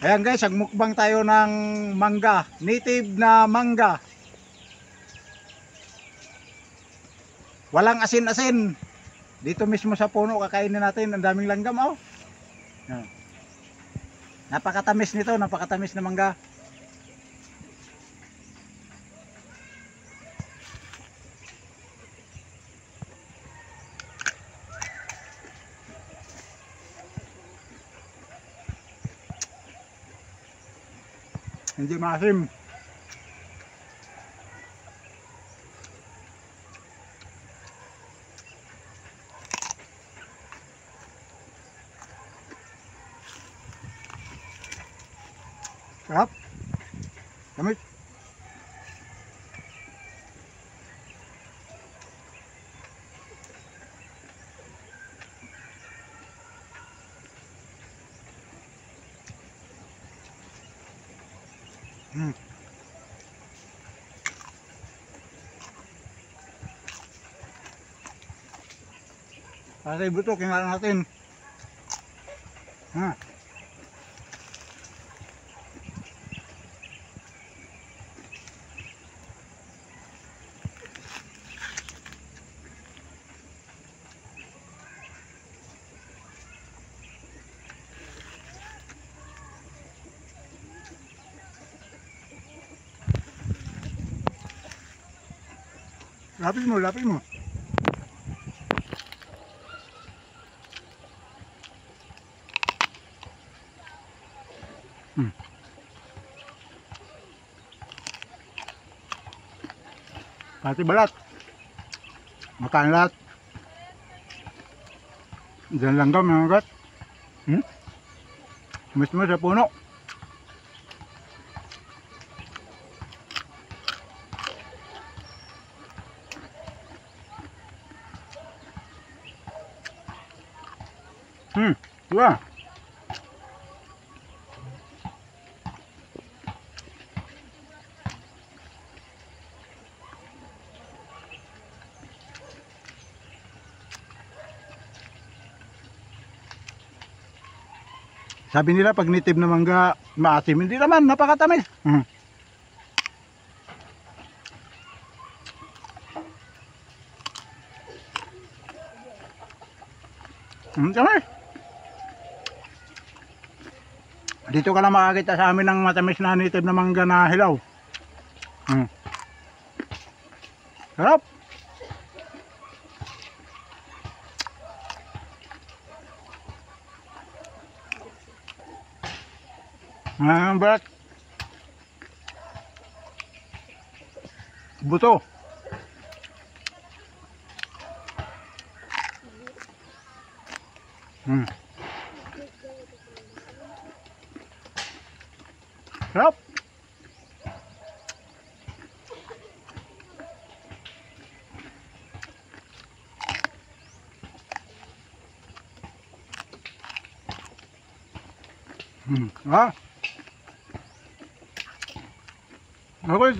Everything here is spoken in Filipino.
Ayan guys, magmukbang tayo ng mangga. Native na mangga. Walang asin-asin. Dito mismo sa puno kakainin natin. Ang daming langgam oh. Napakatamis nito, napakatamis na mangga. Hindi maasim. Sarap. Damit. Hmm. Para buto, kinain natin. Ha. Lapis mo, lapis mo. Hmm. Pati balat. Makaan lahat. Diyan lang kami mga kat. Hmm? Mismo sa puno. Hmm, diba? Sabi nila pag native na mangga maasim, hindi naman, napakatamis. Hmm. Hmm, tamis. Dito ka lang makakita sa amin ng matamis na native na mangga na hilaw. Hmm. Sarap. Ah, balat. Buto. Hmm. Sarap. Hmm. Ah. Okay.